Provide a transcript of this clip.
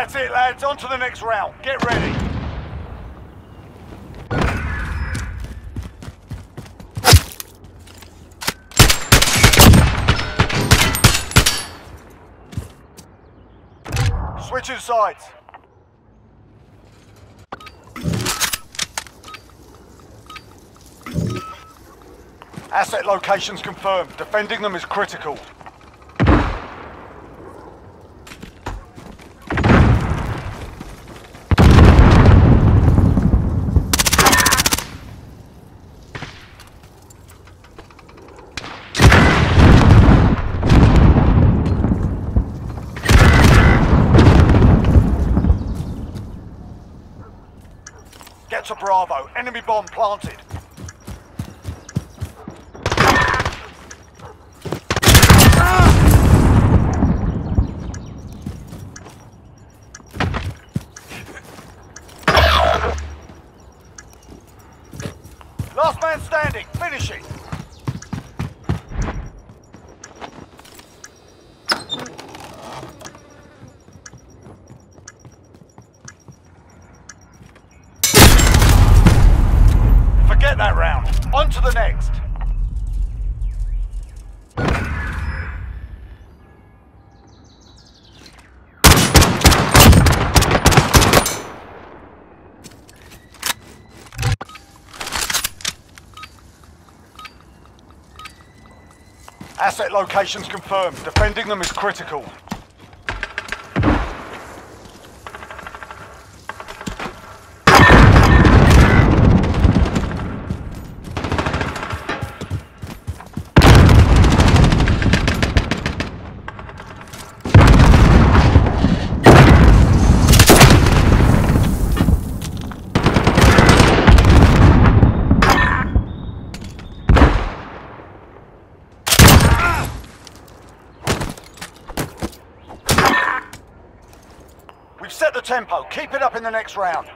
That's it, lads. On to the next round. Get ready. Switching sides. Asset locations confirmed. Defending them is critical. Get to Bravo. Enemy bomb planted. Last man standing. Finish it. That round. On to the next. Asset locations confirmed. Defending them is critical. Set the tempo. Keep it up in the next round.